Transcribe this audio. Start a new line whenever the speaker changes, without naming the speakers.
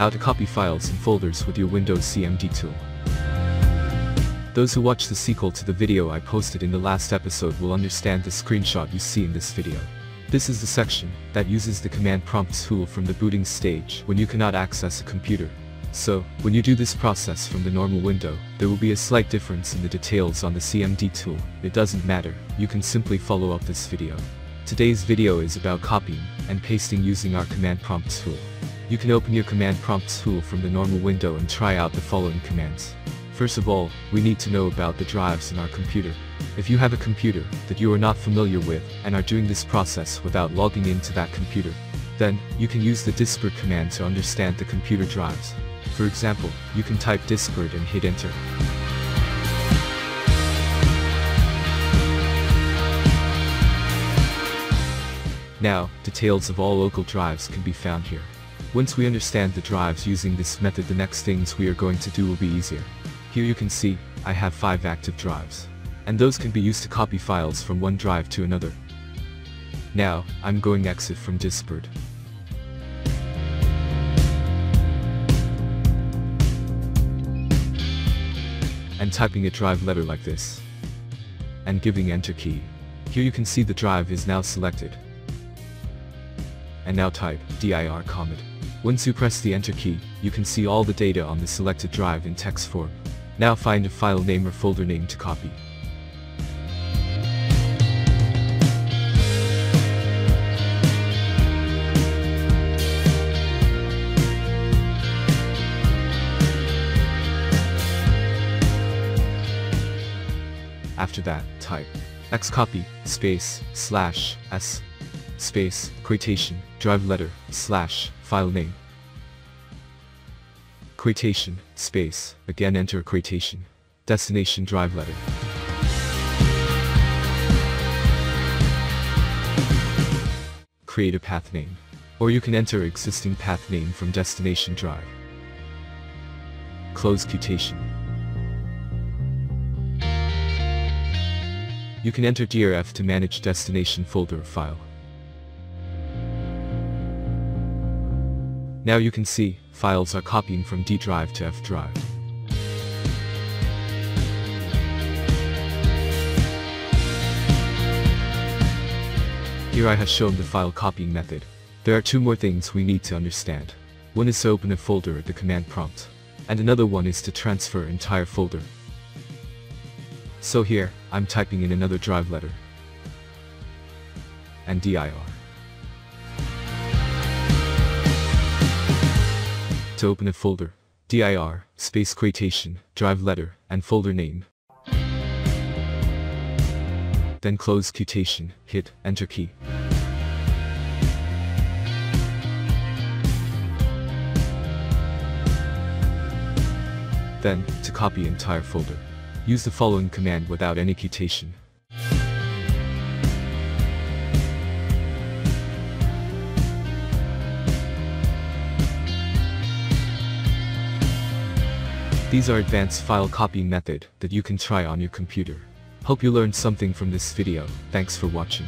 How to copy files and folders with your Windows CMD tool. Those who watch the sequel to the video I posted in the last episode will understand the screenshot you see in this video. This is the section that uses the command prompt tool from the booting stage when you cannot access a computer. So, when you do this process from the normal window, there will be a slight difference in the details on the CMD tool. It doesn't matter, you can simply follow up this video. Today's video is about copying and pasting using our command prompt tool. You can open your command prompt tool from the normal window and try out the following commands. First of all, we need to know about the drives in our computer. If you have a computer that you are not familiar with and are doing this process without logging into that computer, then you can use the diskpart command to understand the computer drives. For example, you can type diskpart and hit enter. Now, details of all local drives can be found here. Once we understand the drives using this method the next things we are going to do will be easier. Here you can see, I have 5 active drives. And those can be used to copy files from one drive to another. Now, I'm going exit from diskpart. and typing a drive letter like this. And giving enter key. Here you can see the drive is now selected. And now type dir commit. Once you press the enter key, you can see all the data on the selected drive in text form. Now find a file name or folder name to copy. After that, type xcopy space slash s space quotation drive letter slash file name. Quotation space again enter quotation. Destination drive letter. Create a path name. Or you can enter existing path name from destination drive. Close quotation. You can enter DRF to manage destination folder file. Now you can see, files are copying from D drive to F drive. Here I have shown the file copying method. There are two more things we need to understand. One is to open a folder at the command prompt, and another one is to transfer entire folder. So here, I'm typing in another drive letter. And dir. To open a folder, dir, space quotation, drive letter, and folder name. Then close quotation, hit enter key. Then, to copy entire folder. Use the following command without any quotation. These are advanced file copy method that you can try on your computer. Hope you learned something from this video, thanks for watching.